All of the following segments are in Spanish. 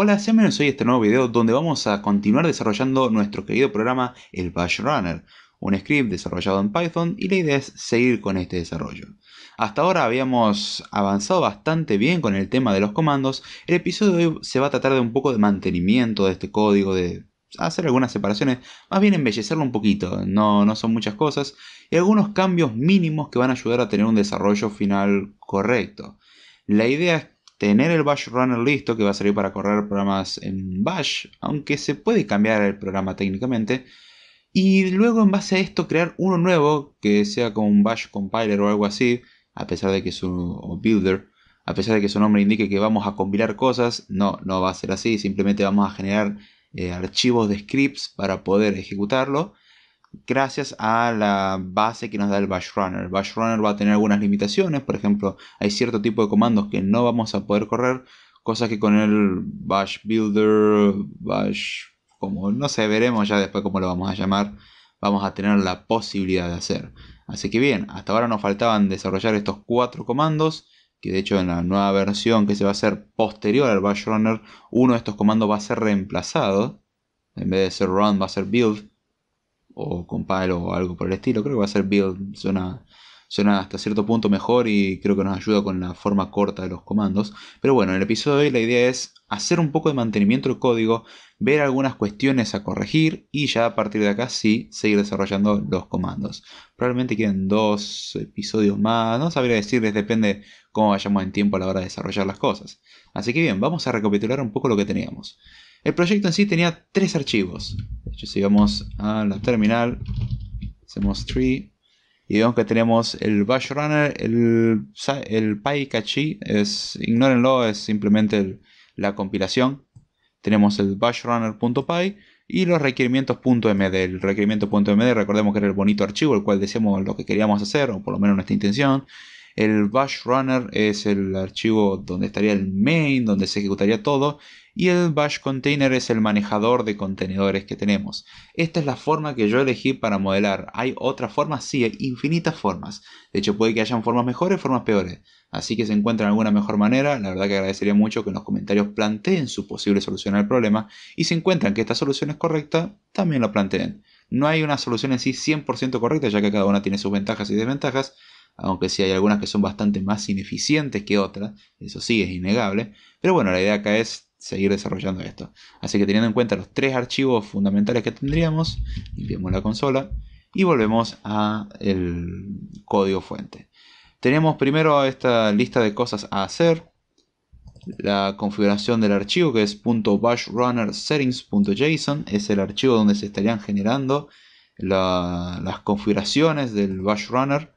Hola, sean bienvenidos hoy a este nuevo video donde vamos a continuar desarrollando nuestro querido programa el Bash Runner, un script desarrollado en Python y la idea es seguir con este desarrollo. Hasta ahora habíamos avanzado bastante bien con el tema de los comandos, el episodio de hoy se va a tratar de un poco de mantenimiento de este código, de hacer algunas separaciones, más bien embellecerlo un poquito, no, no son muchas cosas, y algunos cambios mínimos que van a ayudar a tener un desarrollo final correcto. La idea es tener el Bash Runner listo que va a servir para correr programas en Bash, aunque se puede cambiar el programa técnicamente. Y luego en base a esto crear uno nuevo que sea como un Bash Compiler o algo así, a pesar de que su Builder, a pesar de que su nombre indique que vamos a compilar cosas, no, no va a ser así, simplemente vamos a generar eh, archivos de scripts para poder ejecutarlo gracias a la base que nos da el bash runner. Bash runner va a tener algunas limitaciones, por ejemplo, hay cierto tipo de comandos que no vamos a poder correr, cosas que con el bash builder, bash, como no sé, veremos ya después cómo lo vamos a llamar, vamos a tener la posibilidad de hacer. Así que bien, hasta ahora nos faltaban desarrollar estos cuatro comandos, que de hecho en la nueva versión que se va a hacer posterior al bash runner, uno de estos comandos va a ser reemplazado. En vez de ser run va a ser build o compile o algo por el estilo. Creo que va a ser build, suena, suena hasta cierto punto mejor y creo que nos ayuda con la forma corta de los comandos. Pero bueno, en el episodio de hoy la idea es hacer un poco de mantenimiento del código, ver algunas cuestiones a corregir y ya a partir de acá sí seguir desarrollando los comandos. Probablemente queden dos episodios más, no sabría decirles, depende cómo vayamos en tiempo a la hora de desarrollar las cosas. Así que bien, vamos a recapitular un poco lo que teníamos. El proyecto en sí tenía tres archivos. Si vamos a la terminal, hacemos tree y vemos que tenemos el bash runner, el, el PyCache, es, ignórenlo, es simplemente la compilación. Tenemos el bashrunner.py y los requerimientos.md. El requerimiento.md, recordemos que era el bonito archivo, el cual decíamos lo que queríamos hacer, o por lo menos nuestra intención. El bash runner es el archivo donde estaría el main, donde se ejecutaría todo y el bash container es el manejador de contenedores que tenemos. Esta es la forma que yo elegí para modelar. ¿Hay otras formas? Sí, hay infinitas formas. De hecho, puede que hayan formas mejores, formas peores. Así que se encuentran alguna mejor manera, la verdad que agradecería mucho que en los comentarios planteen su posible solución al problema y si encuentran que esta solución es correcta, también lo planteen. No hay una solución en sí 100% correcta, ya que cada una tiene sus ventajas y desventajas, aunque sí hay algunas que son bastante más ineficientes que otras, eso sí es innegable, pero bueno, la idea acá es seguir desarrollando esto. Así que teniendo en cuenta los tres archivos fundamentales que tendríamos, limpiamos la consola y volvemos a el código fuente. Tenemos primero esta lista de cosas a hacer. La configuración del archivo que es .bashrunnersettings.json es el archivo donde se estarían generando las configuraciones del bash runner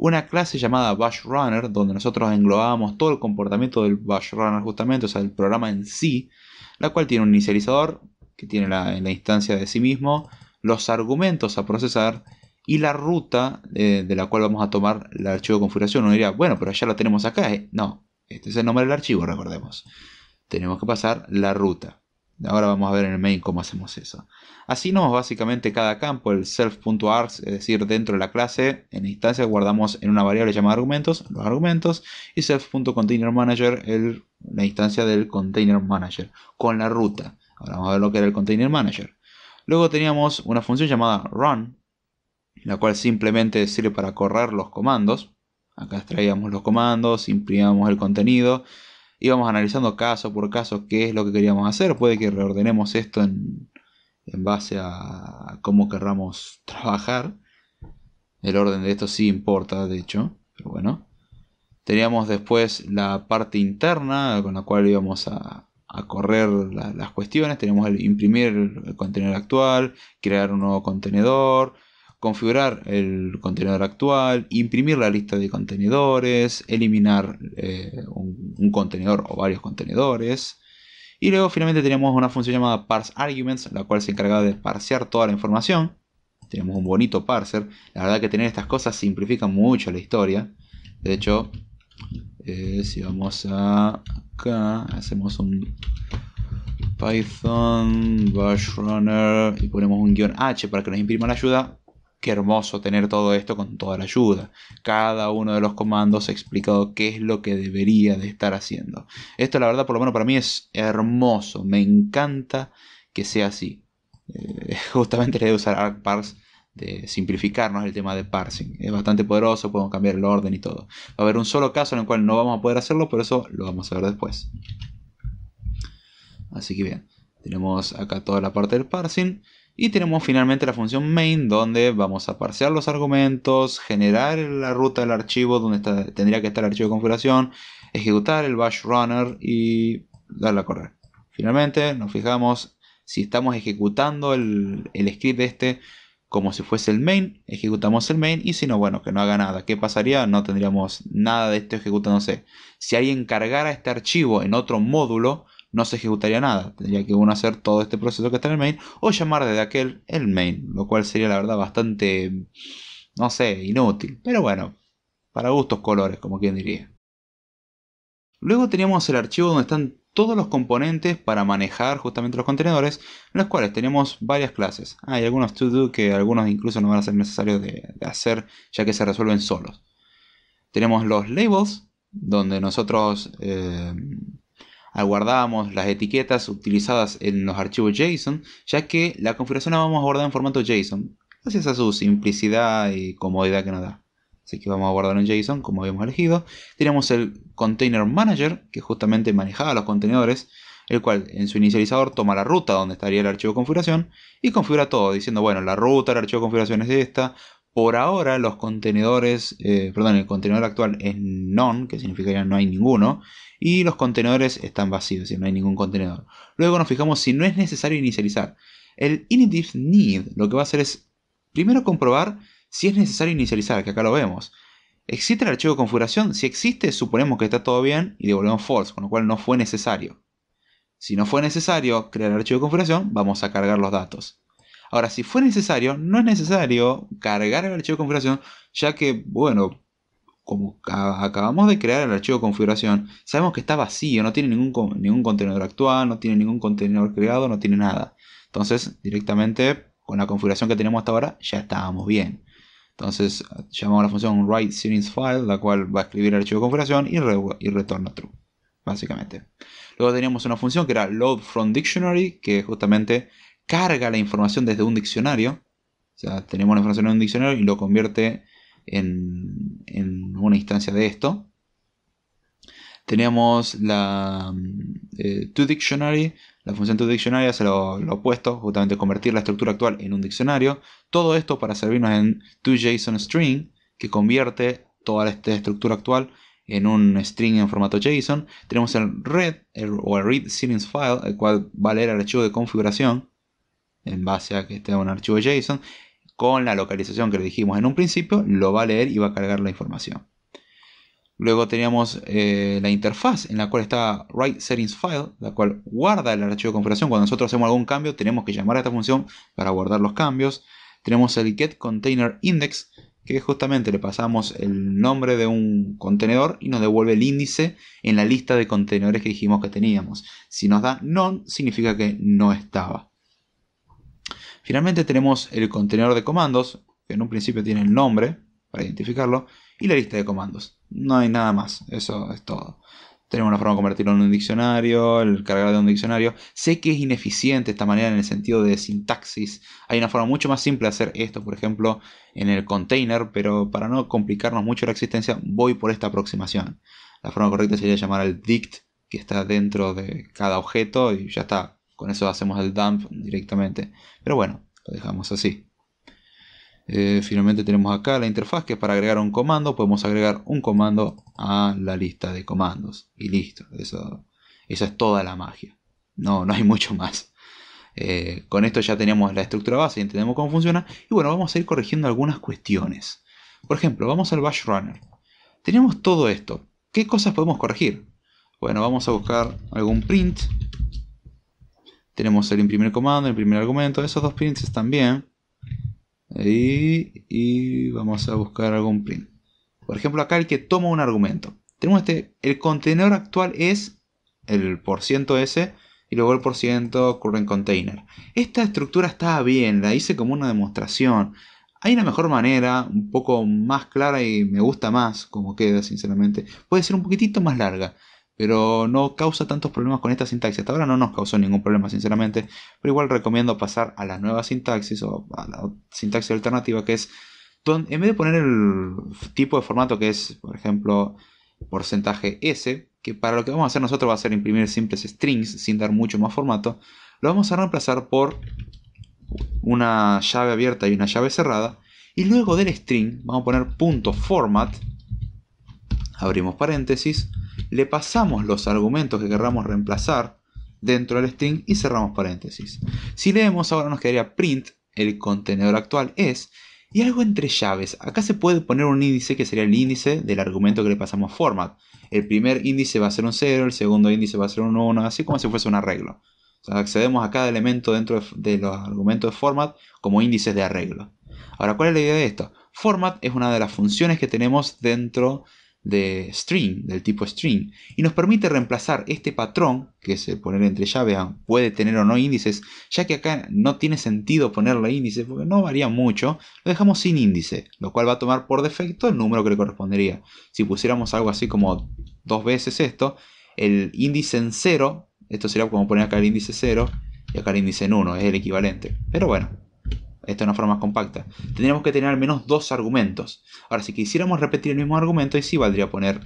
una clase llamada Bash Runner, donde nosotros englobamos todo el comportamiento del Bash Runner justamente, o sea, el programa en sí, la cual tiene un inicializador, que tiene la, la instancia de sí mismo, los argumentos a procesar y la ruta eh, de la cual vamos a tomar el archivo de configuración. Uno diría, bueno, pero ya lo tenemos acá. ¿eh? No, este es el nombre del archivo, recordemos. Tenemos que pasar la ruta. Ahora vamos a ver en el main cómo hacemos eso. Asignamos básicamente cada campo, el self.args, es decir, dentro de la clase, en instancia guardamos en una variable llamada argumentos, los argumentos, y self.containerManager, el, la instancia del container manager, con la ruta. Ahora vamos a ver lo que era el container manager. Luego teníamos una función llamada run, la cual simplemente sirve para correr los comandos. Acá extraíamos los comandos, imprimíamos el contenido íbamos analizando caso por caso qué es lo que queríamos hacer. Puede que reordenemos esto en, base a cómo querramos trabajar. El orden de esto sí importa, de hecho, pero bueno. Teníamos después la parte interna con la cual íbamos a, correr las cuestiones. Teníamos el imprimir el contenedor actual, crear un nuevo contenedor, configurar el contenedor actual, imprimir la lista de contenedores, eliminar eh, un, contenedor o varios contenedores. Y luego finalmente tenemos una función llamada parse arguments, la cual se encarga de parsear toda la información. Tenemos un bonito parser. La verdad que tener estas cosas simplifica mucho la historia. De hecho, eh, si vamos a acá, hacemos un Python bash runner y ponemos un guion H para que nos imprima la ayuda, qué hermoso tener todo esto con toda la ayuda. Cada uno de los comandos ha explicado qué es lo que debería de estar haciendo. Esto la verdad por lo menos para mí es hermoso. Me encanta que sea así. Eh, justamente le voy a usar ArcParse de simplificarnos el tema de parsing. Es bastante poderoso, podemos cambiar el orden y todo. Va a haber un solo caso en el cual no vamos a poder hacerlo, pero eso lo vamos a ver después. Así que bien, tenemos acá toda la parte del parsing. Y tenemos finalmente la función main donde vamos a parsear los argumentos, generar la ruta del archivo donde tendría que estar el archivo de configuración, ejecutar el bash runner y darle a correr. Finalmente nos fijamos si estamos ejecutando el, el script este como si fuese el main, ejecutamos el main y si no, bueno, que no haga nada. ¿Qué pasaría? No tendríamos nada de esto ejecutándose. Si alguien cargara este archivo en otro módulo, no se ejecutaría nada. Tendría que uno hacer todo este proceso que está en el main o llamar desde aquel el main, lo cual sería la verdad bastante, no sé, inútil. Pero bueno, para gustos colores, como quien diría. Luego teníamos el archivo donde están todos los componentes para manejar justamente los contenedores, en los cuales tenemos varias clases. Hay algunos to-do que algunos incluso no van a ser necesarios de, hacer ya que se resuelven solos. Tenemos los labels, donde nosotros eh, aguardamos las etiquetas utilizadas en los archivos JSON, ya que la configuración la vamos a guardar en formato JSON, gracias a su simplicidad y comodidad que nos da. Así que vamos a guardar en JSON como habíamos elegido. Tenemos el Container Manager, que justamente manejaba los contenedores, el cual en su inicializador toma la ruta donde estaría el archivo de configuración y configura todo, diciendo, bueno, la ruta del archivo de configuración es esta, por ahora los contenedores, eh, perdón, el contenedor actual es none, que significaría no hay ninguno, y los contenedores están vacíos, es decir, no hay ningún contenedor. Luego nos fijamos si no es necesario inicializar. El init need lo que va a hacer es primero comprobar si es necesario inicializar, que acá lo vemos. ¿Existe el archivo de configuración? Si existe, suponemos que está todo bien y devolvemos false, con lo cual no fue necesario. Si no fue necesario crear el archivo de configuración, vamos a cargar los datos. Ahora, si fue necesario, no es necesario cargar el archivo de configuración, ya que, bueno, como acabamos de crear el archivo de configuración, sabemos que está vacío, no tiene ningún, ningún contenedor actual, no tiene ningún contenedor creado, no tiene nada. Entonces, directamente con la configuración que tenemos hasta ahora, ya estábamos bien. Entonces, llamamos a la función write la cual va a escribir el archivo de configuración y, y retorna true, básicamente. Luego teníamos una función que era load from dictionary, que justamente carga la información desde un diccionario. O sea, tenemos la información en un diccionario y lo convierte en, una instancia de esto. Tenemos la eh, toDictionary. La función toDictionary hace lo, opuesto, justamente convertir la estructura actual en un diccionario. Todo esto para servirnos en toJSONString, que convierte toda esta estructura actual en un string en formato JSON. Tenemos el read o el read settings el cual va a leer el archivo de configuración en base a que esté un archivo JSON, con la localización que le dijimos en un principio, lo va a leer y va a cargar la información. Luego teníamos eh, la interfaz en la cual está write settings file, la cual guarda el archivo de configuración. Cuando nosotros hacemos algún cambio, tenemos que llamar a esta función para guardar los cambios. Tenemos el get container index, que justamente le pasamos el nombre de un contenedor y nos devuelve el índice en la lista de contenedores que dijimos que teníamos. Si nos da none, significa que no estaba. Finalmente tenemos el contenedor de comandos, que en un principio tiene el nombre para identificarlo, y la lista de comandos. No hay nada más, eso es todo. Tenemos una forma de convertirlo en un diccionario, el cargar de un diccionario. Sé que es ineficiente esta manera en el sentido de sintaxis. Hay una forma mucho más simple de hacer esto, por ejemplo, en el container, pero para no complicarnos mucho la existencia, voy por esta aproximación. La forma correcta sería llamar al dict que está dentro de cada objeto y ya está. Con eso hacemos el dump directamente. Pero bueno, lo dejamos así. Eh, finalmente tenemos acá la interfaz que para agregar un comando. Podemos agregar un comando a la lista de comandos. Y listo. Eso, esa es toda la magia. No, no hay mucho más. Eh, con esto ya tenemos la estructura base y entendemos cómo funciona. Y bueno, vamos a ir corrigiendo algunas cuestiones. Por ejemplo, vamos al bash runner. Tenemos todo esto. ¿Qué cosas podemos corregir? Bueno, vamos a buscar algún print tenemos el imprimir comando, el imprimir argumento, esos dos prints están bien. Y, vamos a buscar algún print. Por ejemplo, acá el que toma un argumento. Tenemos este, el contenedor actual es el S y luego el porciento current container. Esta estructura está bien, la hice como una demostración. Hay una mejor manera, un poco más clara y me gusta más como queda, sinceramente. Puede ser un poquitito más larga, pero no causa tantos problemas con esta sintaxis. Hasta ahora no nos causó ningún problema, sinceramente. Pero igual recomiendo pasar a la nueva sintaxis o a la sintaxis alternativa, que es en vez de poner el tipo de formato que es, por ejemplo, porcentaje S, que para lo que vamos a hacer nosotros va a ser imprimir simples strings sin dar mucho más formato, lo vamos a reemplazar por una llave abierta y una llave cerrada. Y luego del string vamos a poner punto .format, abrimos paréntesis, le pasamos los argumentos que querramos reemplazar dentro del string y cerramos paréntesis. Si leemos ahora nos quedaría print, el contenedor actual es, y algo entre llaves. Acá se puede poner un índice que sería el índice del argumento que le pasamos format. El primer índice va a ser un 0, el segundo índice va a ser un 1, así como si fuese un arreglo accedemos a cada elemento dentro de, los argumentos de format como índices de arreglo. Ahora, ¿cuál es la idea de esto? Format es una de las funciones que tenemos dentro de string, del tipo string, y nos permite reemplazar este patrón, que es poner entre llaves, puede tener o no índices, ya que acá no tiene sentido ponerle índice porque no varía mucho, lo dejamos sin índice, lo cual va a tomar por defecto el número que le correspondería. Si pusiéramos algo así como dos veces esto, el índice en cero esto sería como poner acá el índice 0 y acá el índice en 1, es el equivalente. Pero bueno, esto es una forma compacta. Tendríamos que tener al menos dos argumentos. Ahora, si quisiéramos repetir el mismo argumento, y sí valdría poner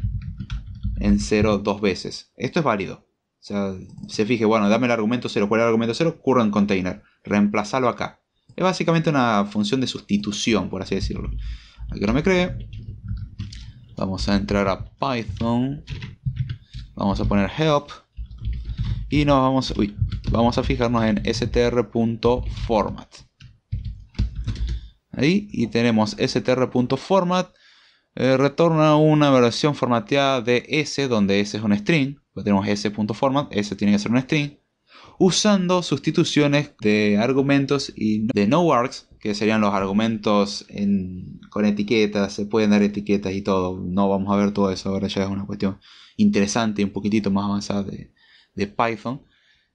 en 0 dos veces. Esto es válido. O sea, se fije, bueno, dame el argumento 0, ¿cuál es el argumento 0? Current container. Reemplazalo acá. Es básicamente una función de sustitución, por así decirlo. Aquí no me cree. Vamos a entrar a Python. Vamos a poner help y nos vamos, vamos a fijarnos en str.format. Ahí y tenemos str.format eh, retorna una versión formateada de s donde s es un string, pues tenemos s.format, s tiene que ser un string, usando sustituciones de argumentos y de no args, que serían los argumentos con etiquetas, se pueden dar etiquetas y todo, no vamos a ver todo eso, ahora ya es una cuestión interesante y un poquitito más avanzada de, de Python.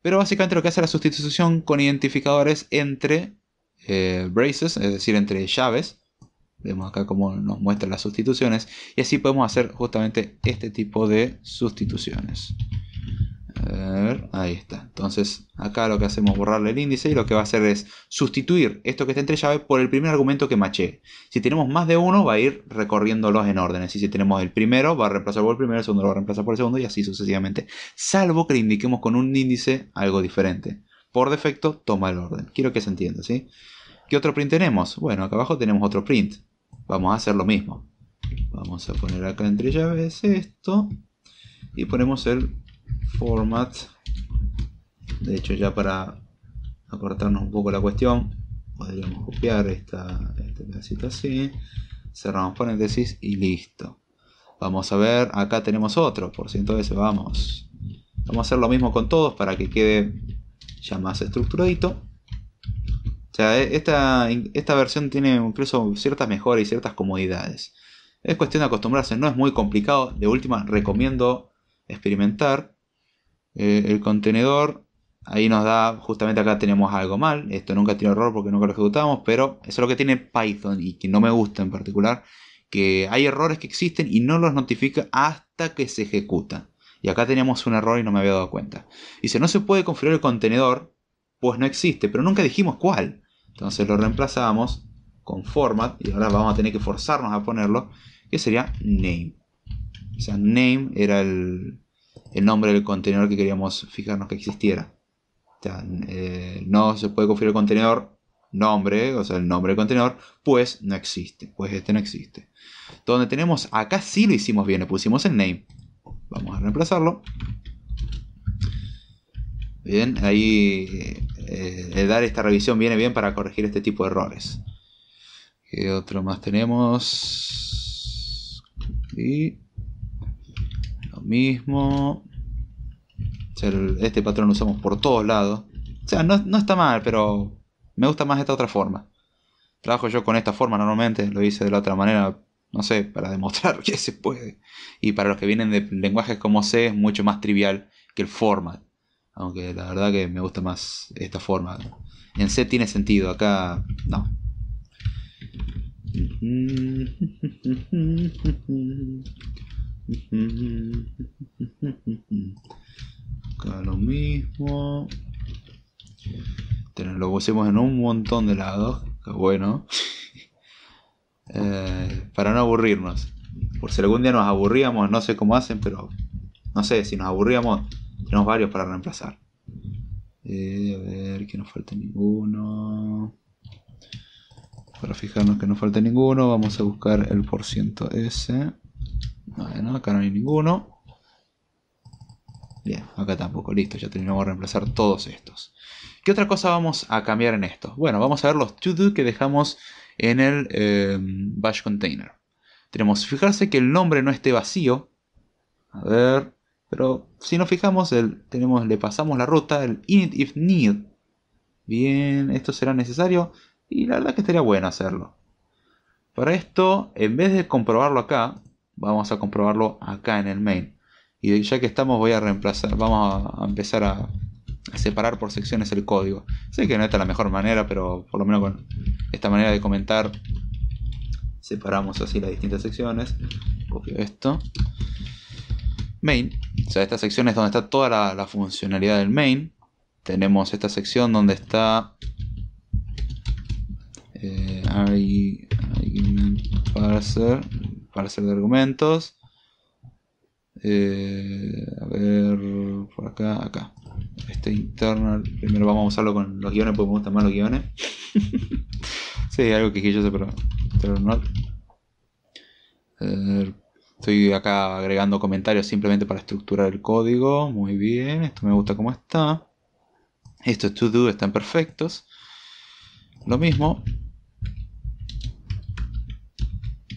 Pero básicamente lo que hace la sustitución con identificadores entre eh, braces, es decir, entre llaves. Vemos acá cómo nos muestran las sustituciones. Y así podemos hacer justamente este tipo de sustituciones. A ver, ahí está. Entonces, acá lo que hacemos es borrarle el índice y lo que va a hacer es sustituir esto que está entre llaves por el primer argumento que maché. Si tenemos más de uno, va a ir recorriéndolos en órdenes. Y si tenemos el primero, va a reemplazar por el primero, el segundo lo va a por el segundo y así sucesivamente. Salvo que le indiquemos con un índice algo diferente. Por defecto, toma el orden. Quiero que se entienda, ¿sí? ¿Qué otro print tenemos? Bueno, acá abajo tenemos otro print. Vamos a hacer lo mismo. Vamos a poner acá entre llaves esto. Y ponemos el format de hecho ya para acortarnos un poco la cuestión podríamos copiar esta, este pedacito así cerramos paréntesis y listo vamos a ver acá tenemos otro por ciento ese vamos vamos a hacer lo mismo con todos para que quede ya más estructuradito o sea, esta, esta versión tiene incluso ciertas mejoras y ciertas comodidades es cuestión de acostumbrarse, no es muy complicado. De última, recomiendo experimentar. Eh, el contenedor, ahí nos da, justamente acá tenemos algo mal, esto nunca tiene error porque nunca lo ejecutamos, pero eso es lo que tiene Python y que no me gusta en particular, que hay errores que existen y no los notifica hasta que se ejecuta. Y acá teníamos un error y no me había dado cuenta. Dice, no se puede configurar el contenedor, pues no existe, pero nunca dijimos cuál. Entonces lo reemplazamos con format y ahora vamos a tener que forzarnos a ponerlo, que sería name. O sea, name era el, el nombre del contenedor que queríamos fijarnos que existiera. Eh, no se puede configurar el contenedor nombre, o sea, el nombre del contenedor, pues no existe, pues este no existe. Donde tenemos, acá sí lo hicimos bien, le pusimos el name. Vamos a reemplazarlo. Bien, ahí eh, dar esta revisión viene bien para corregir este tipo de errores. ¿Qué otro más tenemos? Y mismo. este patrón lo usamos por todos lados. O sea, no, está mal, pero me gusta más esta otra forma. Trabajo yo con esta forma normalmente, lo hice de la otra manera, no sé, para demostrar que se puede. Y para los que vienen de lenguajes como C es mucho más trivial que el format. Aunque la verdad que me gusta más esta forma. En C tiene sentido, acá no. Acá lo mismo. Lo pusimos en un montón de lados. Que bueno. Eh, para no aburrirnos. Por si algún día nos aburríamos, no sé cómo hacen, pero no sé, si nos aburríamos, tenemos varios para reemplazar. Eh, a ver, que no falte ninguno. Para fijarnos que no falte ninguno, vamos a buscar el por ciento S. Bueno, acá no hay ninguno. Bien, acá tampoco, listo, ya terminamos de reemplazar todos estos. ¿Qué otra cosa vamos a cambiar en esto? Bueno, vamos a ver los to-do que dejamos en el eh, bash container. Tenemos fijarse que el nombre no esté vacío. A ver, pero si nos fijamos, el, tenemos, le pasamos la ruta, el init if need. Bien, esto será necesario y la verdad que estaría bueno hacerlo. Para esto, en vez de comprobarlo acá, vamos a comprobarlo acá en el main. Y ya que estamos voy a reemplazar, vamos a empezar a, separar por secciones el código. Sé que no es la mejor manera, pero por lo menos con esta manera de comentar separamos así las distintas secciones. Copio esto. Main, o sea, esta sección es donde está toda la, funcionalidad del main. Tenemos esta sección donde está eh, parser, parser de argumentos. Eh, a ver, por acá, acá. Este internal, primero vamos a usarlo con los guiones porque me gustan más los guiones. sí, algo que yo sé, pero, pero no. estoy acá agregando comentarios simplemente para estructurar el código. Muy bien, esto me gusta como está. Estos to do están perfectos. Lo mismo.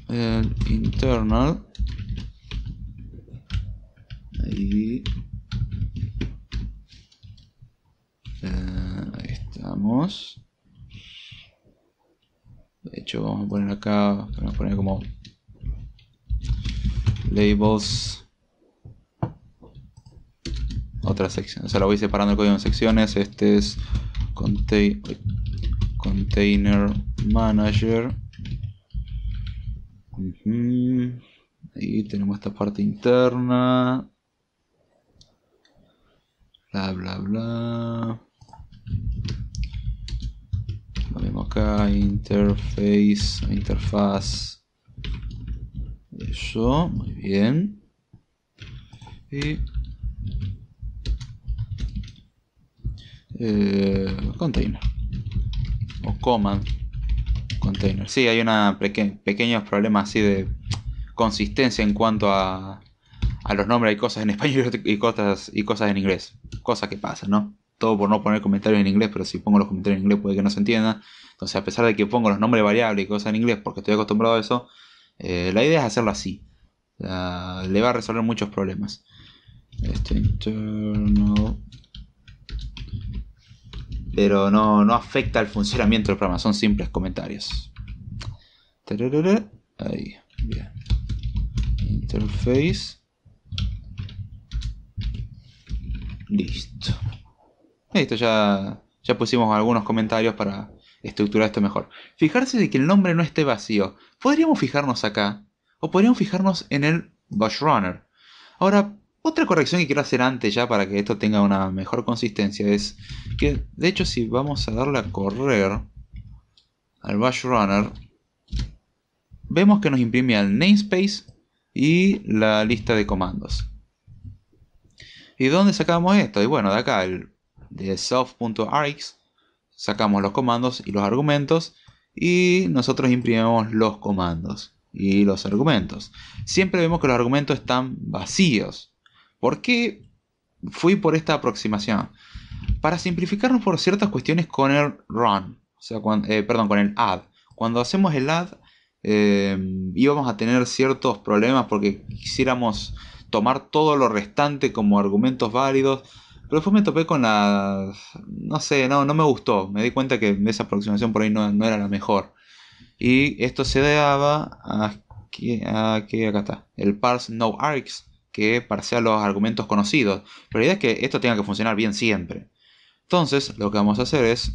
El internal. Ahí. De hecho, vamos a poner acá, vamos a poner como labels. Otra sección, o sea, lo voy separando el código en secciones. Este es container manager. Ahí tenemos esta parte interna. Bla bla bla. Mismo acá, interface, interfaz. Eso, muy bien. Y eh, container o command container. Sí, hay una pequeños problemas así de consistencia en cuanto a, a los nombres. Hay cosas en español y cosas, y cosas en inglés. Cosas que pasan, ¿no? Todo por no poner comentarios en inglés, pero si pongo los comentarios en inglés puede que no se entienda. Entonces, a pesar de que pongo los nombres variables y cosas en inglés porque estoy acostumbrado a eso, eh, la idea es hacerlo así. le va a resolver muchos problemas. Este interno. Pero no, no afecta al funcionamiento del programa, son simples comentarios. Ahí, bien. Interface. Listo. Listo, ya, ya pusimos algunos comentarios para estructurar esto mejor. Fijarse de que el nombre no esté vacío. Podríamos fijarnos acá. O podríamos fijarnos en el Bush Runner. Ahora, otra corrección que quiero hacer antes ya para que esto tenga una mejor consistencia es que, de hecho, si vamos a darle a correr al Bush Runner, vemos que nos imprime el namespace y la lista de comandos. ¿Y dónde sacamos esto? Y bueno, de acá, el de soft.args sacamos los comandos y los argumentos y nosotros imprimimos los comandos y los argumentos. Siempre vemos que los argumentos están vacíos. ¿Por qué fui por esta aproximación? Para simplificarnos por ciertas cuestiones con el run, o sea, eh, perdón, con el add. Cuando hacemos el add eh, íbamos a tener ciertos problemas porque quisiéramos tomar todo lo restante como argumentos válidos pero después me topé con la... No sé, no, no me gustó. Me di cuenta que esa aproximación por ahí no, era la mejor. Y esto se daba a que, a que acá está. El parse no args que parsea los argumentos conocidos. Pero la idea es que esto tenga que funcionar bien siempre. Entonces, lo que vamos a hacer es,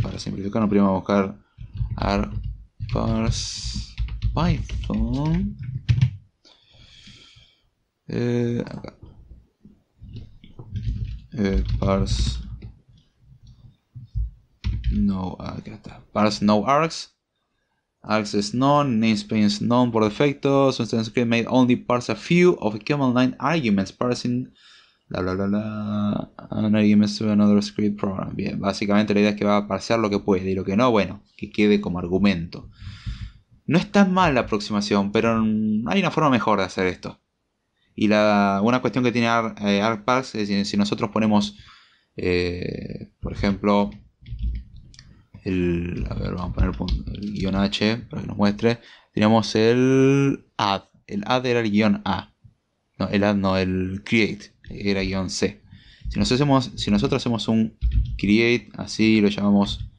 para simplificar, primero vamos a buscar parse python eh, acá. Eh, parse no acá está. Parse no args args is none. Namespace is none por defecto. Substance script made only parse a few of the command line arguments. Parsing bla bla bla bla an argument to another script program. Bien básicamente la idea es que va a parsear lo que puede y lo que no bueno que quede como argumento. No es tan mal la aproximación pero hay una forma mejor de hacer esto y la, una cuestión que tiene eh, ArcParse es si nosotros ponemos, eh, por ejemplo, el, a ver, vamos a poner el guion H para que nos muestre. Tenemos el add. El add era el guion A. No, el add no, el create era guion C. Si nosotros hacemos, si nosotros hacemos un create, así lo llamamos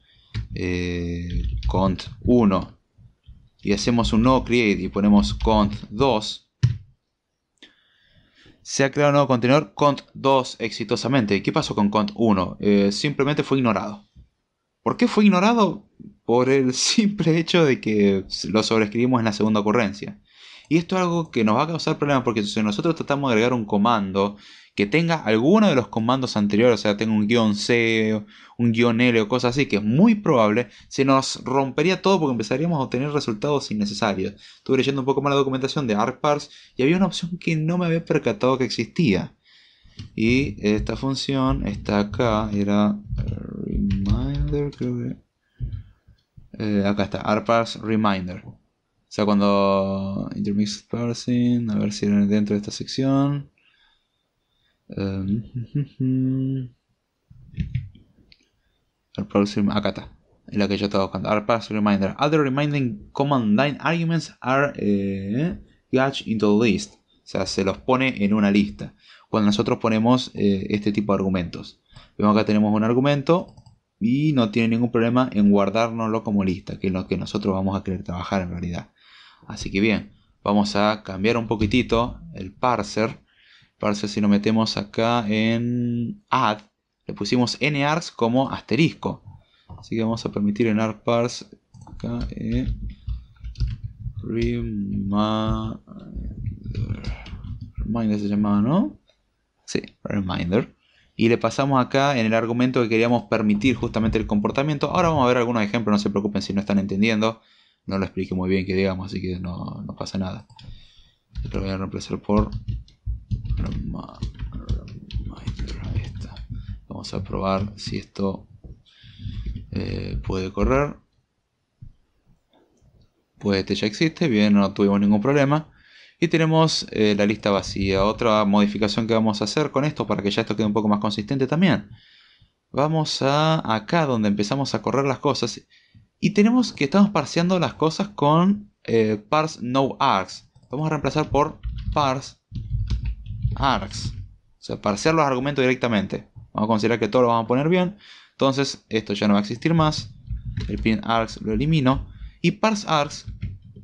eh, cont 1, y hacemos un nuevo create y ponemos cont 2, se ha creado un nuevo contenedor cont2 exitosamente. ¿Qué pasó con cont1? Eh, simplemente fue ignorado. ¿Por qué fue ignorado? Por el simple hecho de que lo sobreescribimos en la segunda ocurrencia. Y esto es algo que nos va a causar problemas porque si nosotros tratamos de agregar un comando que tenga alguno de los comandos anteriores, o sea, tenga un guion C, un guion L o cosas así, que es muy probable, se nos rompería todo porque empezaríamos a obtener resultados innecesarios. Estuve leyendo un poco más la documentación de ArcParse y había una opción que no me había percatado que existía. Y esta función está acá, era reminder, creo que. Eh, acá está, ArcParse reminder. O sea, cuando intermixed parsing, a ver si era dentro de esta sección. Um, acá está. Es la que yo estaba buscando. Our reminder. Other reminding command line arguments are eh, into the list. O sea, se los pone en una lista. Cuando nosotros ponemos eh, este tipo de argumentos. Vemos acá tenemos un argumento y no tiene ningún problema en guardárnoslo como lista, que es lo que nosotros vamos a querer trabajar en realidad. Así que bien, vamos a cambiar un poquitito el parser Parece si nos metemos acá en add, le pusimos nargs como asterisco. Así que vamos a permitir en argparse acá eh, reminder, reminder se llamaba, ¿no? Sí, reminder. Y le pasamos acá en el argumento que queríamos permitir justamente el comportamiento. Ahora vamos a ver algunos ejemplos, no se preocupen si no están entendiendo. No lo expliqué muy bien que digamos, así que no, no pasa nada. Lo voy a reemplazar por Vamos a probar si esto eh, puede correr. Pues este ya existe, bien, no tuvimos ningún problema. Y tenemos eh, la lista vacía. Otra modificación que vamos a hacer con esto para que ya esto quede un poco más consistente también. Vamos a acá donde empezamos a correr las cosas. Y tenemos que estamos parseando las cosas con eh, parse no args. Vamos a reemplazar por parse args. O sea, parsear los argumentos directamente. Vamos a considerar que todo lo vamos a poner bien. Entonces, esto ya no va a existir más. El pin args lo elimino. Y parse args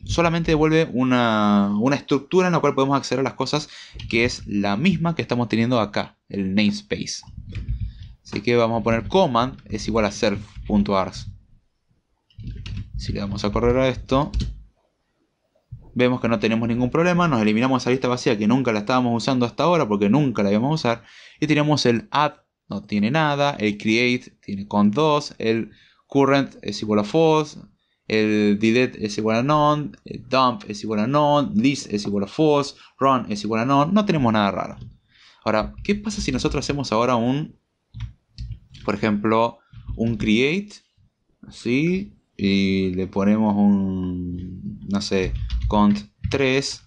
solamente devuelve una, una, estructura en la cual podemos acceder a las cosas que es la misma que estamos teniendo acá, el namespace. Así que vamos a poner command es igual a self.args. Si le damos a correr a esto, vemos que no tenemos ningún problema, nos eliminamos esa lista vacía que nunca la estábamos usando hasta ahora porque nunca la íbamos a usar y tenemos el add no tiene nada, el create tiene con 2, el current es igual a false, el delete es igual a none, el dump es igual a none, list es igual a false, run es igual a none, no tenemos nada raro. Ahora, ¿qué pasa si nosotros hacemos ahora un, por ejemplo, un create, así, y le ponemos un, no sé, cont 3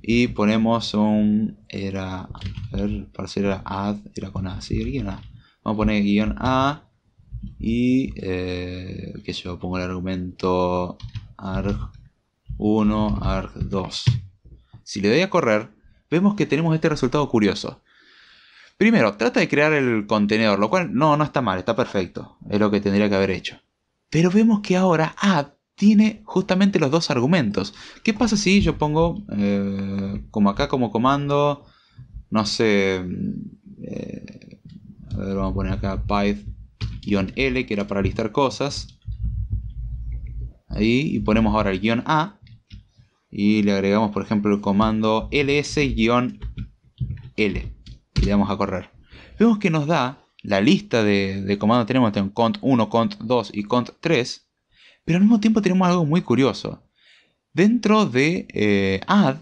y ponemos un, era, a ver, era add, era con A, sí, guion A. Vamos a poner guion A y, eh, que yo pongo el argumento arg1, arg2. Si le doy a correr, vemos que tenemos este resultado curioso. Primero, trata de crear el contenedor, lo cual no, no está mal, está perfecto. Es lo que tendría que haber hecho. Pero vemos que ahora add tiene justamente los dos argumentos. ¿Qué pasa si yo pongo, eh, como acá como comando, no sé, eh, a ver, vamos a poner acá pyth-l, que era para listar cosas. ahí y ponemos ahora el guion A y le agregamos por ejemplo el comando ls-l y le damos a correr. Vemos que nos da la lista de, comandos que tenemos en cont 1, cont 2 y cont 3, pero al mismo tiempo tenemos algo muy curioso. Dentro de eh, add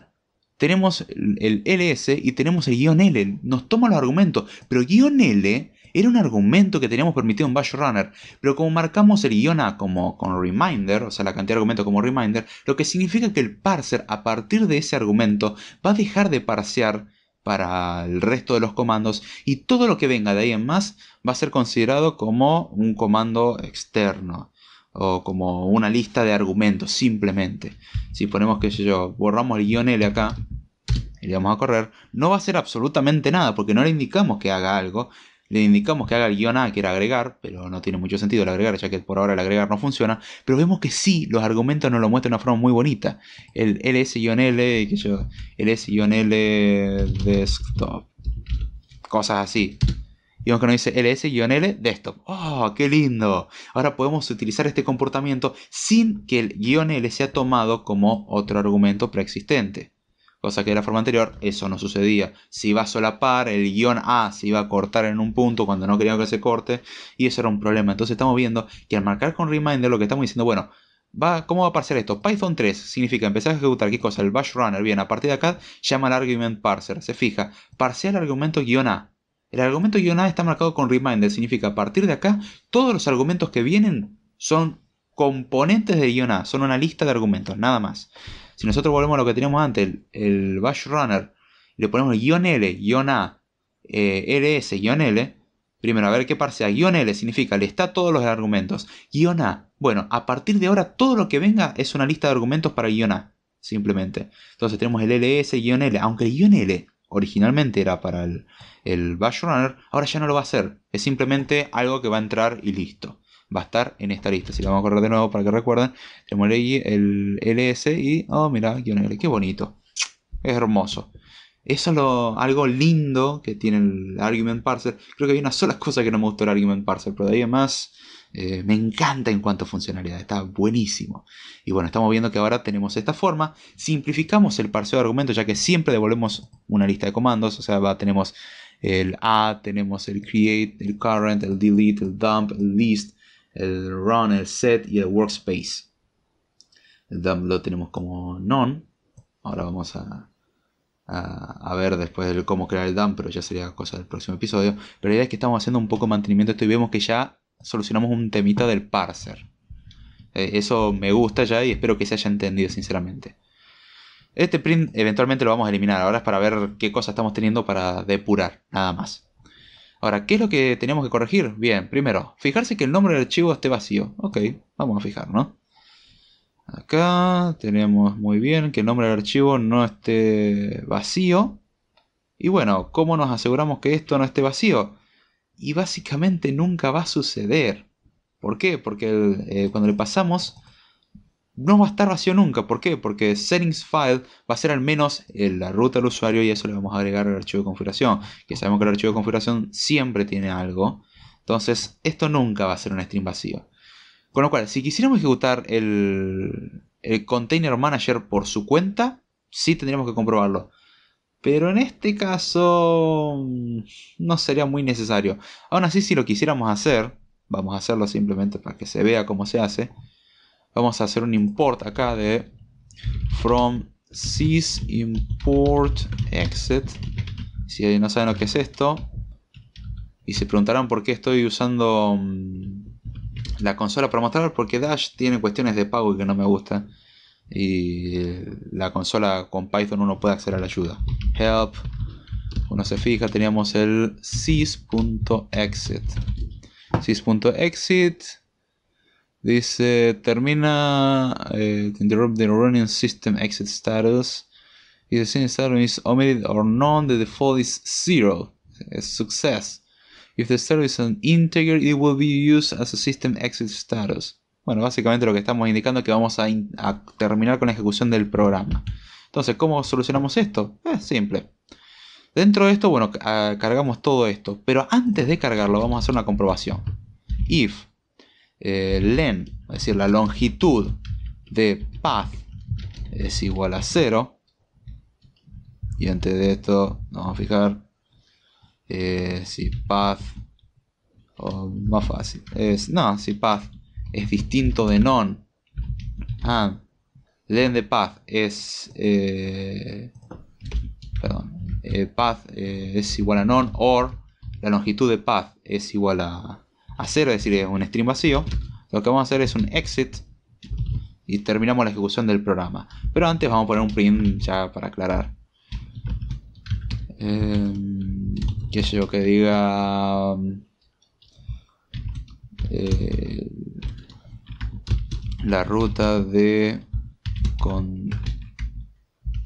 tenemos el ls y tenemos el guion L. Nos toma los argumentos, pero guion L era un argumento que teníamos permitido en Bash Runner, pero como marcamos el guion A como con reminder, o sea, la cantidad de argumentos como reminder, lo que significa que el parser a partir de ese argumento va a dejar de parsear para el resto de los comandos y todo lo que venga de ahí en más va a ser considerado como un comando externo o como una lista de argumentos simplemente. Si ponemos que yo borramos el guion L acá y le vamos a correr, no va a hacer absolutamente nada porque no le indicamos que haga algo, le indicamos que haga el guion A, que era agregar, pero no tiene mucho sentido el agregar, ya que por ahora el agregar no funciona. Pero vemos que sí, los argumentos nos lo muestran de una forma muy bonita. El ls-l, que yo, ls-l desktop, cosas así. Y vemos que nos dice ls-l desktop. ¡Oh, qué lindo! Ahora podemos utilizar este comportamiento sin que el guion L sea tomado como otro argumento preexistente. Cosa que de la forma anterior eso no sucedía. Si iba a solapar, el guion A se iba a cortar en un punto cuando no queríamos que se corte. Y eso era un problema. Entonces estamos viendo que al marcar con reminder lo que estamos diciendo, bueno, va, ¿cómo va a aparecer esto? Python 3 significa empezar a ejecutar qué cosa, el bash runner. Bien, a partir de acá llama al argument parser. Se fija, parsea el argumento guion A. El argumento guion A está marcado con reminder. Significa a partir de acá todos los argumentos que vienen son componentes de guion A. Son una lista de argumentos, nada más. Si nosotros volvemos a lo que teníamos antes, el, bash runner, le ponemos guion L, guion A, eh, ls, L, primero a ver qué parsea. Guión L significa, le está todos los argumentos. Guión A, bueno, a partir de ahora todo lo que venga es una lista de argumentos para guion A, simplemente. Entonces tenemos el ls, guion L, aunque el L originalmente era para el, el bash runner, ahora ya no lo va a hacer. Es simplemente algo que va a entrar y listo va a estar en esta lista. Si la vamos a correr de nuevo para que recuerden, tenemos el ls y, oh, mira, qué bonito. Es hermoso. Eso es lo, algo lindo que tiene el argument parser. Creo que hay una sola cosa que no me gustó el argument parser, pero de ahí más eh, me encanta en cuanto a funcionalidad. Está buenísimo. Y bueno, estamos viendo que ahora tenemos esta forma. Simplificamos el parseo de argumentos ya que siempre devolvemos una lista de comandos. O sea, tenemos el add, tenemos el create, el current, el delete, el dump, el list el run, el set y el workspace. El dump lo tenemos como none. Ahora vamos a, ver después de cómo crear el dump, pero ya sería cosa del próximo episodio. Pero la idea es que estamos haciendo un poco de mantenimiento esto y vemos que ya solucionamos un temita del parser. Eh, eso me gusta ya y espero que se haya entendido sinceramente. Este print eventualmente lo vamos a eliminar. Ahora es para ver qué cosas estamos teniendo para depurar, nada más. Ahora, ¿qué es lo que tenemos que corregir? Bien, primero, fijarse que el nombre del archivo esté vacío. Ok, vamos a fijar, ¿no? Acá tenemos muy bien que el nombre del archivo no esté vacío. Y bueno, ¿cómo nos aseguramos que esto no esté vacío? Y básicamente nunca va a suceder. ¿Por qué? Porque eh, cuando le pasamos no va a estar vacío nunca. ¿Por qué? Porque settings file va a ser al menos la ruta del usuario y eso le vamos a agregar al archivo de configuración. Que sabemos que el archivo de configuración siempre tiene algo. Entonces, esto nunca va a ser un string vacío. Con lo cual, si quisiéramos ejecutar el, el container manager por su cuenta, sí tendríamos que comprobarlo. Pero en este caso mm, no sería muy necesario. Aún así, si lo quisiéramos hacer, vamos a hacerlo simplemente para que se vea cómo se hace. Vamos a hacer un import acá de from sys import exit. Si no saben lo que es esto y se preguntarán por qué estoy usando mm, la consola para mostrar porque Dash tiene cuestiones de pago que no me gustan y la consola con Python uno puede acceder a la ayuda help uno se fija teníamos el sys.exit sys.exit Dice, termina eh, interrupt the running system exit status. If the system status is omitted or none, the default is zero. Es success. If the status is an integer, it will be used as a system exit status. Bueno, básicamente lo que estamos indicando es que vamos a, terminar con la ejecución del programa. Entonces, ¿cómo solucionamos esto? Es simple. Dentro de esto, bueno, cargamos todo esto. Pero antes de cargarlo, vamos a hacer una comprobación. If eh, len, es decir, la longitud de path es igual a 0. Y antes de esto, vamos a fijar eh, si path, o más fácil, no, si path es distinto de non. Ah, len de path es, eh, perdón, eh, path es igual a non, or la longitud de path es igual a, a 0, es decir, es un string vacío. Lo que vamos a hacer es un exit y terminamos la ejecución del programa. Pero antes vamos a poner un print ya para aclarar. Eh, que yo que diga eh, la ruta de con,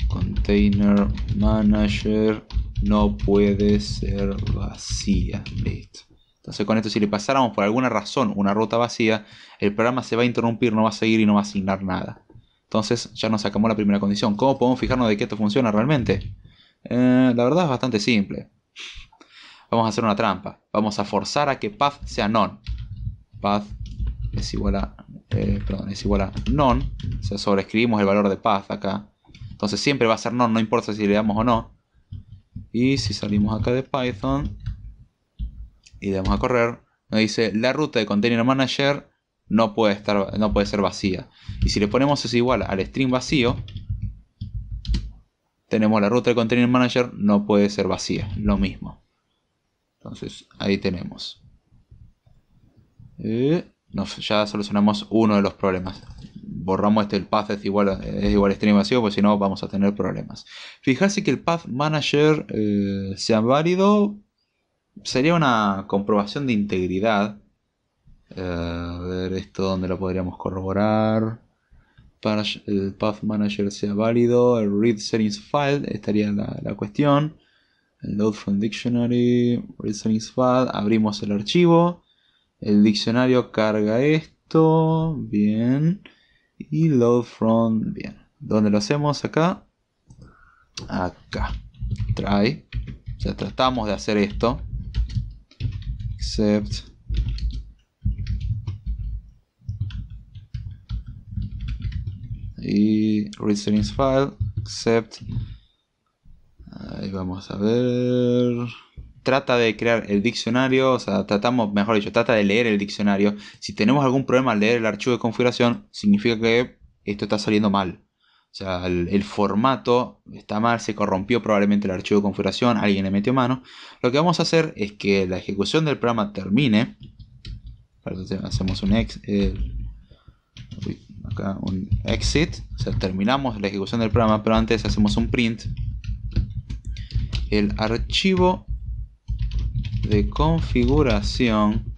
container manager no puede ser vacía. Listo. Entonces con esto si le pasáramos por alguna razón una ruta vacía, el programa se va a interrumpir, no va a seguir y no va a asignar nada. Entonces ya nos sacamos la primera condición. ¿Cómo podemos fijarnos de que esto funciona realmente? Eh, la verdad es bastante simple. Vamos a hacer una trampa. Vamos a forzar a que path sea non. Path es igual a, eh, perdón, es non. O sea, sobreescribimos el valor de path acá. Entonces siempre va a ser non, no importa si le damos o no. Y si salimos acá de Python, y damos a correr, nos dice la ruta de Container Manager no puede, estar, no puede ser vacía. Y si le ponemos es igual al string vacío, tenemos la ruta de Container Manager no puede ser vacía, lo mismo. Entonces ahí tenemos. Eh, ya solucionamos uno de los problemas. Borramos este, el path es igual, es igual a vacío, porque si no vamos a tener problemas. Fijarse que el path manager eh, sea válido sería una comprobación de integridad. Eh, a ver esto donde lo podríamos corroborar. Para el path manager sea válido, el read settings file estaría la, la cuestión. El load from dictionary, read settings file, abrimos el archivo. El diccionario carga esto, bien. Y load from, bien. ¿Dónde lo hacemos? Acá. Acá. Try. Ya tratamos de hacer esto except y read settings file except ahí vamos a ver trata de crear el diccionario o sea tratamos mejor dicho trata de leer el diccionario si tenemos algún problema al leer el archivo de configuración significa que esto está saliendo mal o sea, el, formato está mal, se corrompió probablemente el archivo de configuración, alguien le metió mano. Lo que vamos a hacer es que la ejecución del programa termine. Hacemos un, ex, eh, acá, un exit, o sea, terminamos la ejecución del programa, pero antes hacemos un print. El archivo de configuración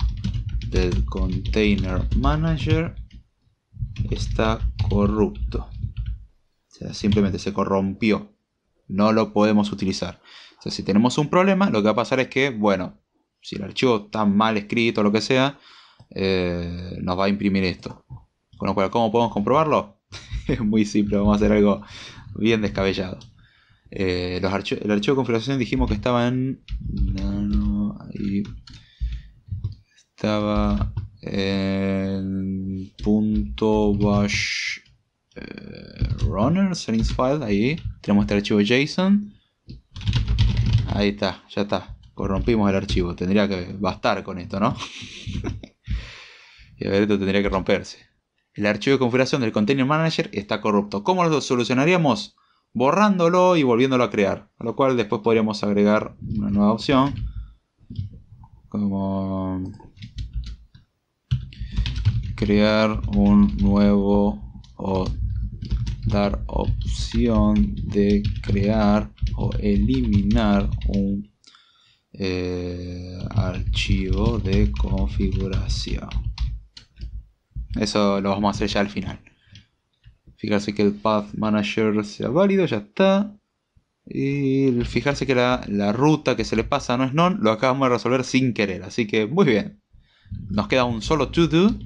del container manager está corrupto simplemente se corrompió. No lo podemos utilizar. O sea, si tenemos un problema, lo que va a pasar es que, bueno, si el archivo está mal escrito o lo que sea, eh, nos va a imprimir esto. Con lo cual, ¿cómo podemos comprobarlo? es muy simple, vamos a hacer algo bien descabellado. Eh, el archivo de configuración dijimos que estaba en... estaba en punto bash eh, runner, settings file, ahí. Tenemos este archivo JSON. Ahí está, ya está. Corrompimos el archivo. Tendría que bastar con esto, ¿no? y a ver, esto tendría que romperse. El archivo de configuración del Container Manager está corrupto. ¿Cómo lo solucionaríamos? Borrándolo y volviéndolo a crear. A lo cual después podríamos agregar una nueva opción. Como crear un nuevo o dar opción de crear o eliminar un eh, archivo de configuración. Eso lo vamos a hacer ya al final. Fijarse que el Path Manager sea válido, ya está. Y fijarse que la, la ruta que se le pasa no es non, lo acabamos de resolver sin querer. Así que muy bien. Nos queda un solo to do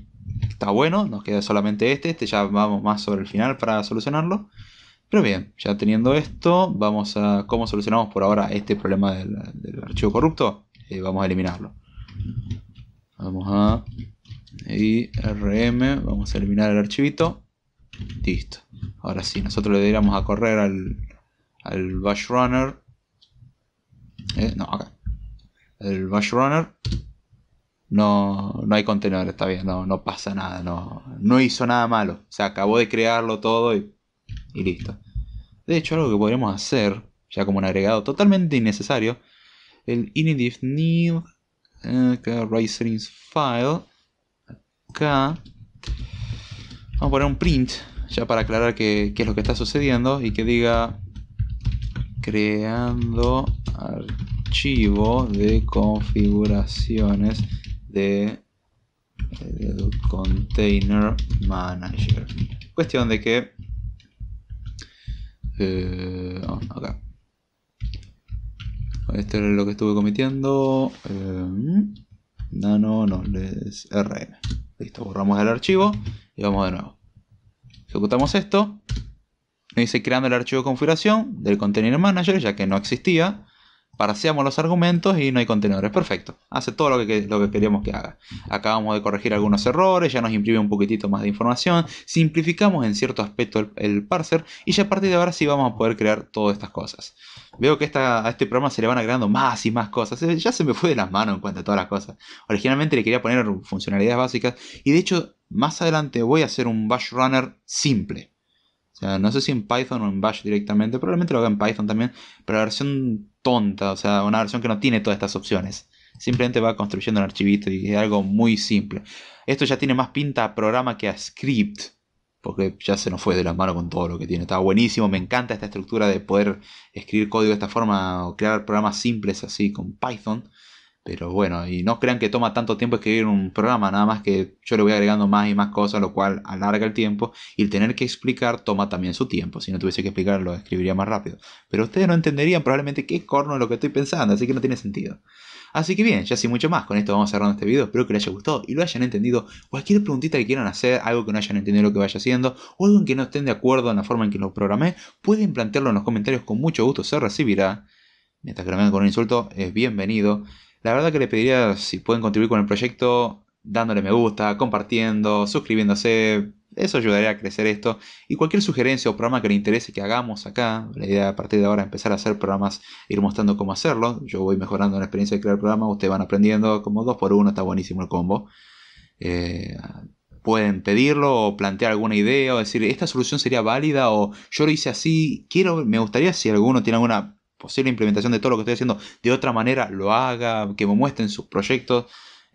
está bueno, nos queda solamente este, este ya vamos más sobre el final para solucionarlo. Pero bien, ya teniendo esto, vamos a cómo solucionamos por ahora este problema del, archivo corrupto. Eh, vamos a eliminarlo. Vamos a IRM, vamos a eliminar el archivito. Listo. Ahora sí, nosotros le diríamos a correr al, al Bash Runner. Eh, no, acá. El Bash Runner. No, no hay contenedor, está bien, no, no pasa nada, no, no hizo nada malo. Se acabó de crearlo todo y, y listo. De hecho, algo que podríamos hacer, ya como un agregado totalmente innecesario, el init need eh, file acá vamos a poner un print ya para aclarar qué, es lo que está sucediendo y que diga creando archivo de configuraciones de, container manager cuestión de que eh, acá esto es lo que estuve cometiendo. Eh, nano, no, les rm. Listo, borramos el archivo y vamos de nuevo. Ejecutamos esto. Me dice creando el archivo de configuración del Container Manager, ya que no existía parseamos los argumentos y no hay contenedores. Perfecto. Hace todo lo que, lo que queríamos que haga. Acabamos de corregir algunos errores, ya nos imprime un poquitito más de información, simplificamos en cierto aspecto el, parser y ya a partir de ahora sí vamos a poder crear todas estas cosas. Veo que a este programa se le van agregando más y más cosas. Ya se me fue de las manos en cuanto a todas las cosas. Originalmente le quería poner funcionalidades básicas y de hecho más adelante voy a hacer un bash runner simple. O sea, no sé si en Python o en Bash directamente, probablemente lo haga en Python también, pero la versión tonta, o sea, una versión que no tiene todas estas opciones. Simplemente va construyendo un archivito y es algo muy simple. Esto ya tiene más pinta a programa que a script, porque ya se nos fue de las manos con todo lo que tiene. Está buenísimo, me encanta esta estructura de poder escribir código de esta forma o crear programas simples así con Python. Pero bueno, y no crean que toma tanto tiempo escribir un programa, nada más que yo le voy agregando más y más cosas, lo cual alarga el tiempo. Y el tener que explicar toma también su tiempo. Si no tuviese que explicar, lo escribiría más rápido. Pero ustedes no entenderían probablemente qué corno es lo que estoy pensando, así que no tiene sentido. Así que bien, ya sin mucho más, con esto vamos cerrando este video. Espero que les haya gustado y lo hayan entendido. Cualquier preguntita que quieran hacer, algo que no hayan entendido lo que vaya haciendo, o algo en que no estén de acuerdo en la forma en que lo programé, pueden plantearlo en los comentarios, con mucho gusto se recibirá. Mientras que lo con un insulto, es bienvenido. La verdad que le pediría si pueden contribuir con el proyecto dándole me gusta, compartiendo, suscribiéndose. Eso ayudaría a crecer esto. Y cualquier sugerencia o programa que le interese que hagamos acá, la idea a partir de ahora es empezar a hacer programas, ir mostrando cómo hacerlo. Yo voy mejorando la experiencia de crear programas, ustedes van aprendiendo como dos por uno, está buenísimo el combo. Eh, pueden pedirlo o plantear alguna idea o decir esta solución sería válida o yo lo hice así. Quiero, me gustaría si alguno tiene alguna posible implementación de todo lo que estoy haciendo de otra manera, lo haga, que me muestren sus proyectos.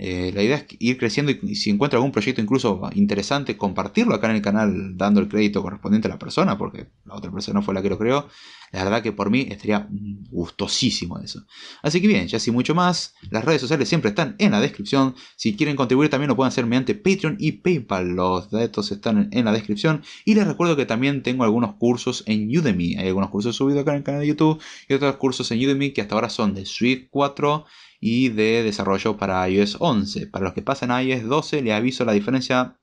Eh, la idea es ir creciendo y, si encuentro algún proyecto incluso interesante, compartirlo acá en el canal dando el crédito correspondiente a la persona, porque la otra persona fue la que lo creó. La verdad que por mí estaría gustosísimo eso. Así que bien, ya sin mucho más, las redes sociales siempre están en la descripción. Si quieren contribuir también lo pueden hacer mediante Patreon y PayPal. Los datos están en la descripción. Y les recuerdo que también tengo algunos cursos en Udemy. Hay algunos cursos subidos acá en el canal de YouTube y otros cursos en Udemy que hasta ahora son de Swift 4 y de desarrollo para iOS 11. Para los que pasan a iOS 12, les aviso la diferencia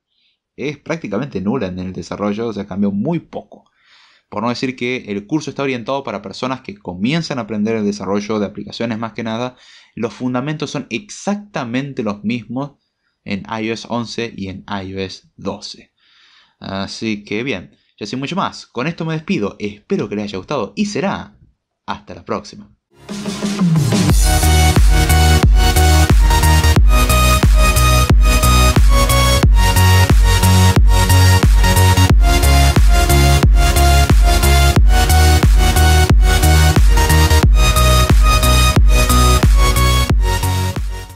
es prácticamente nula en el desarrollo, o sea, cambió muy poco. Por no decir que el curso está orientado para personas que comienzan a aprender el desarrollo de aplicaciones más que nada. Los fundamentos son exactamente los mismos en iOS 11 y en iOS 12. Así que bien, ya sin mucho más. Con esto me despido. Espero que les haya gustado y será hasta la próxima.